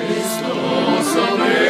Christus, Amen.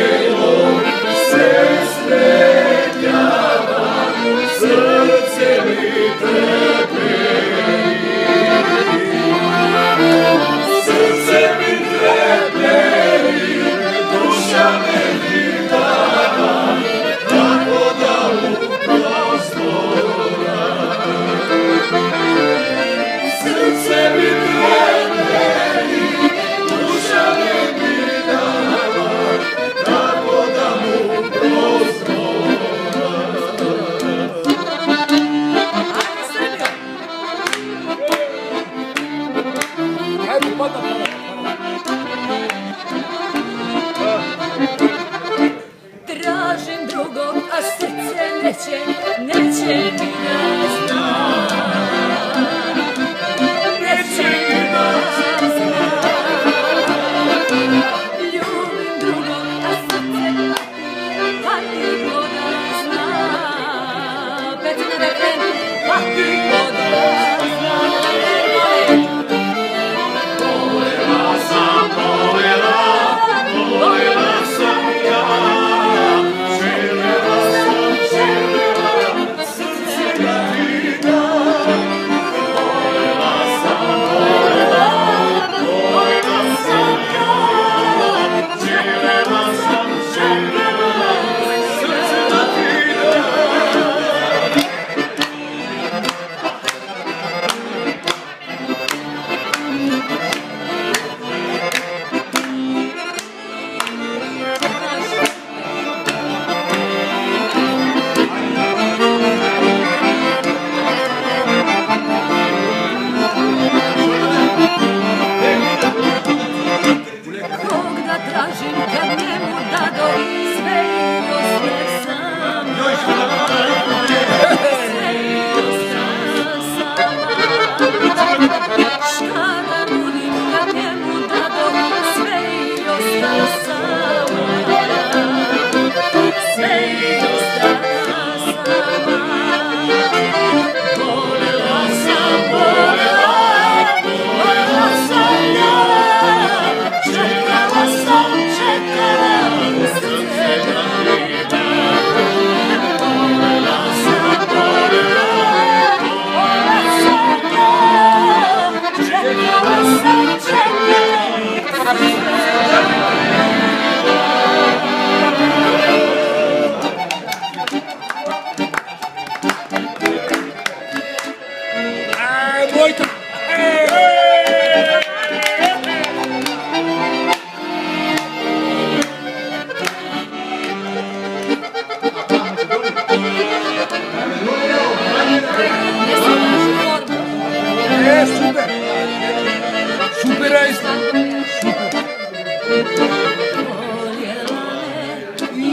Super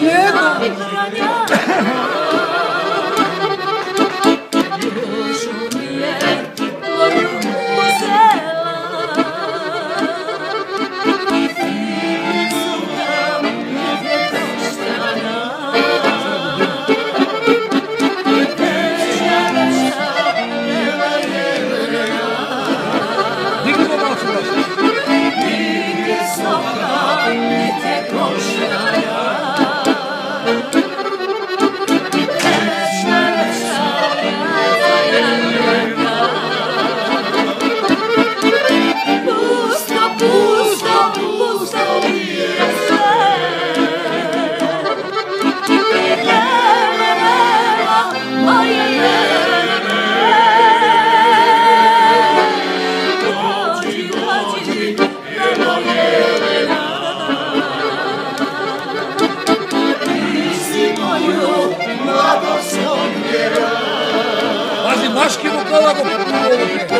é soka, niti todo